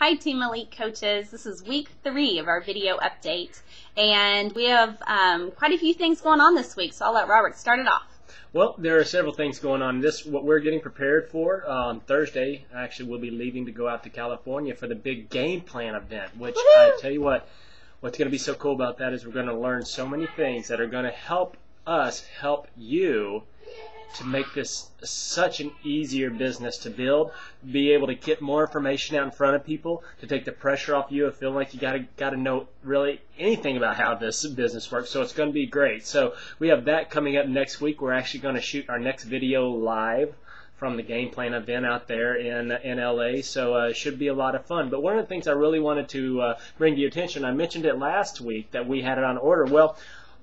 Hi Team Elite Coaches. This is week three of our video update and we have um, quite a few things going on this week so I'll let Robert start it off. Well, there are several things going on. This what we're getting prepared for. Um, Thursday, actually, we'll be leaving to go out to California for the big game plan event. Which I tell you what, what's going to be so cool about that is we're going to learn so many things that are going to help us help you to make this such an easier business to build, be able to get more information out in front of people, to take the pressure off you of feeling like you gotta gotta know really anything about how this business works. So it's going to be great. So we have that coming up next week. We're actually going to shoot our next video live from the game plan event out there in in LA. So uh, should be a lot of fun. But one of the things I really wanted to uh, bring to your attention, I mentioned it last week that we had it on order. Well,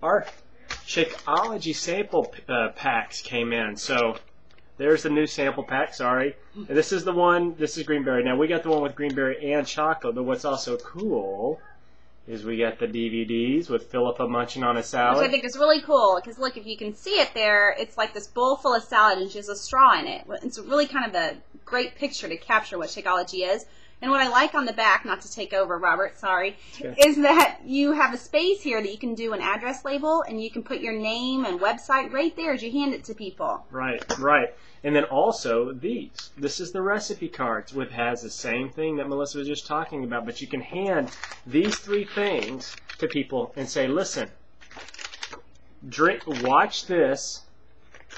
our Shakeology sample uh, packs came in. So there's the new sample pack, sorry. And this is the one, this is greenberry. Now we got the one with greenberry and chocolate, but what's also cool is we got the DVDs with Philippa munching on a salad. Which I think is really cool because look, if you can see it there, it's like this bowl full of salad and she has a straw in it. It's really kind of a great picture to capture what Shakeology is. And what I like on the back, not to take over, Robert, sorry, okay. is that you have a space here that you can do an address label and you can put your name and website right there as you hand it to people. Right, right. And then also these. This is the recipe cards, which has the same thing that Melissa was just talking about, but you can hand these three things to people and say, listen, drink, watch this,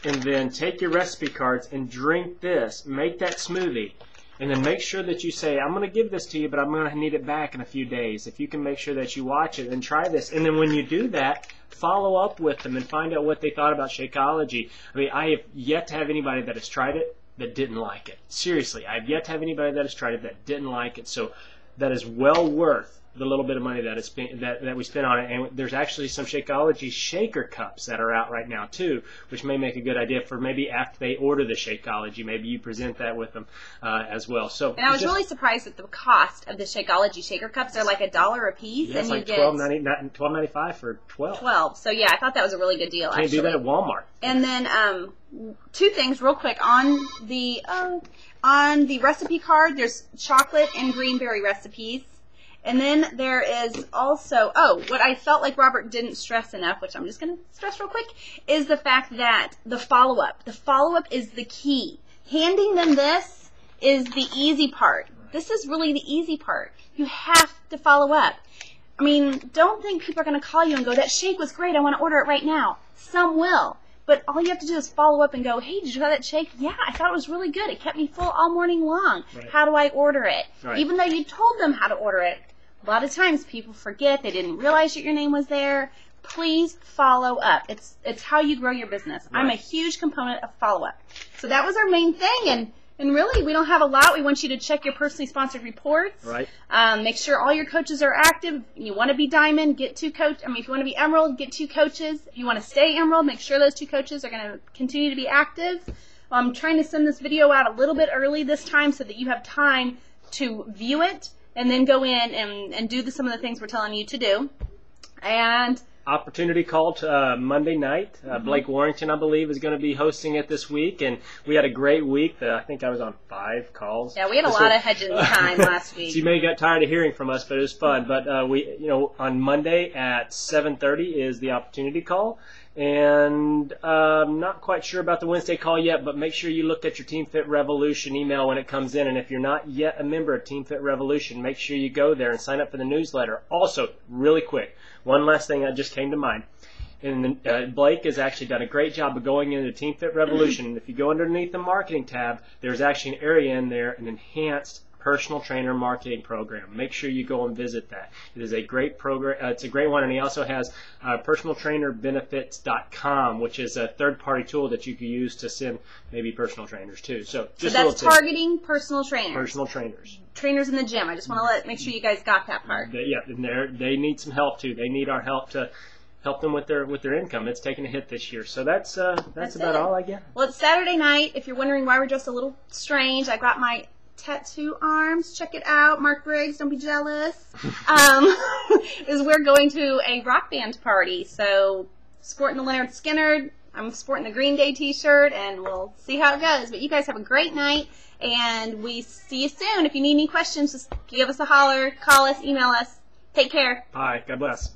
and then take your recipe cards and drink this. Make that smoothie and then make sure that you say, I'm going to give this to you, but I'm going to need it back in a few days. If you can make sure that you watch it and try this. And then when you do that, follow up with them and find out what they thought about Shakeology. I mean, I have yet to have anybody that has tried it that didn't like it. Seriously, I have yet to have anybody that has tried it that didn't like it. So that is well worth the little bit of money that it's been, that, that we spent on it. And there's actually some Shakeology shaker cups that are out right now too, which may make a good idea for maybe after they order the Shakeology, maybe you present that with them uh, as well. So and I was just, really surprised at the cost of the Shakeology shaker cups. They're like a dollar a piece, yeah, and you like get twelve ninety twelve ninety five for twelve. Twelve. So yeah, I thought that was a really good deal. Can't actually. do that at Walmart. And then um, two things real quick on the uh, on the recipe card. There's chocolate and greenberry recipes. And then there is also, oh, what I felt like Robert didn't stress enough, which I'm just going to stress real quick, is the fact that the follow up. The follow up is the key. Handing them this is the easy part. This is really the easy part. You have to follow up. I mean, don't think people are going to call you and go, that shake was great, I want to order it right now. Some will. But all you have to do is follow up and go, hey, did you try that shake? Yeah, I thought it was really good. It kept me full all morning long. Right. How do I order it? Right. Even though you told them how to order it, a lot of times people forget, they didn't realize that your name was there. Please follow up. It's it's how you grow your business. Right. I'm a huge component of follow up. So that was our main thing and and really, we don't have a lot. We want you to check your personally sponsored reports. Right. Um, make sure all your coaches are active. You want to be diamond, get two coach. I mean, if you want to be emerald, get two coaches. If you want to stay emerald, make sure those two coaches are going to continue to be active. I'm trying to send this video out a little bit early this time so that you have time to view it and then go in and, and do the, some of the things we're telling you to do. And opportunity call to, uh, Monday night. Uh, mm-hmm. Blake Warrington, I believe, is going to be hosting it this week, and we had a great week. I think I was on five calls. Yeah, we had a lot of hedging time last week. so you may get tired of hearing from us, but it was fun. But uh, we, you know, on Monday at 7:30 is the opportunity call, and I'm um, not quite sure about the Wednesday call yet, but make sure you look at your Team Fit Revolution email when it comes in. And if you're not yet a member of Team Fit Revolution, make sure you go there and sign up for the newsletter. Also, really quick, one last thing I just came to mind. And uh, Blake has actually done a great job of going into Team Fit Revolution. and if you go underneath the marketing tab, there's actually an area in there, an enhanced personal trainer marketing program. Make sure you go and visit that. It is a great program. Uh, it's a great one, and he also has uh, personaltrainerbenefits.com, which is a third-party tool that you can use to send maybe personal trainers too. So, so that's targeting personal trainers. Personal trainers. Trainers in the gym. I just want to let make sure you guys got that part. They, yeah, and they they need some help too. They need our help to help them with their with their income. It's taken a hit this year, so that's uh, that's, that's about it. all I get. Well, it's Saturday night. If you're wondering why we're dressed a little strange, I got my tattoo arms. Check it out, Mark Briggs. Don't be jealous. um, is we're going to a rock band party. So, sporting the Lynyrd Skynyrd. I'm sporting the Green Day T-shirt, and we'll see how it goes. But you guys have a great night, and we see you soon. If you need any questions, just give us a holler, call us, email us. Take care. Bye. God bless.